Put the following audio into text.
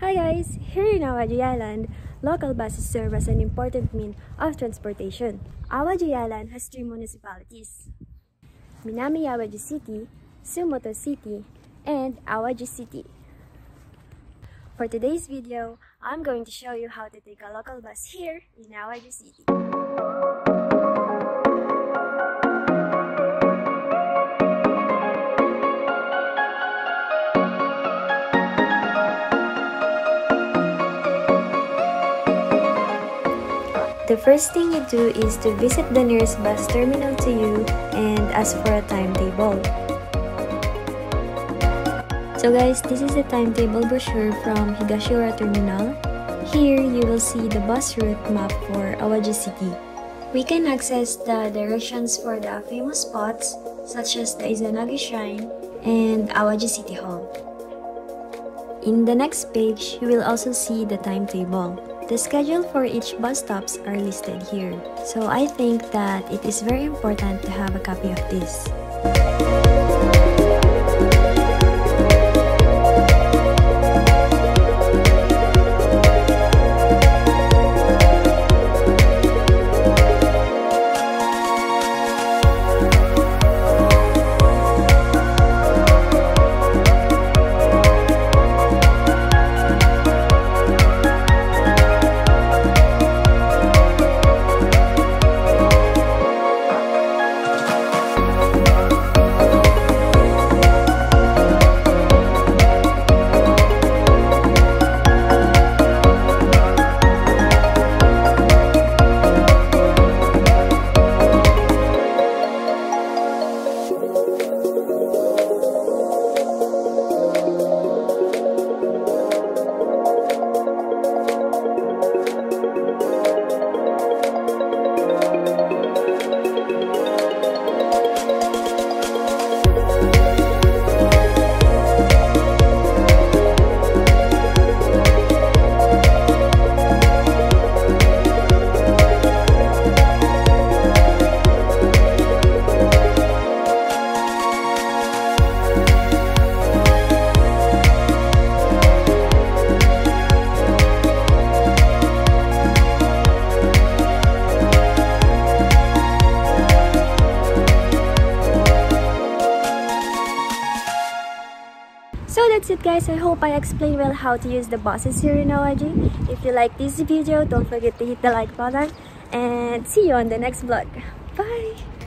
Hi guys! Here in Awaji Island, local buses serve as an important mean of transportation. Awaji Island has three municipalities. Minami Awaji City, Sumoto City, and Awaji City. For today's video, I'm going to show you how to take a local bus here in Awaji City. The first thing you do is to visit the nearest bus terminal to you and ask for a timetable. So guys, this is the timetable brochure from Higashioka Terminal. Here, you will see the bus route map for Awaji City. We can access the directions for the famous spots such as the Izanagi Shrine and Awaji City Hall. In the next page, you will also see the timetable. The schedule for each bus stops are listed here, so I think that it is very important to have a copy of this. That's it guys, I hope I explained well how to use the buses here in Awaji. If you like this video, don't forget to hit the like button and see you on the next vlog. Bye!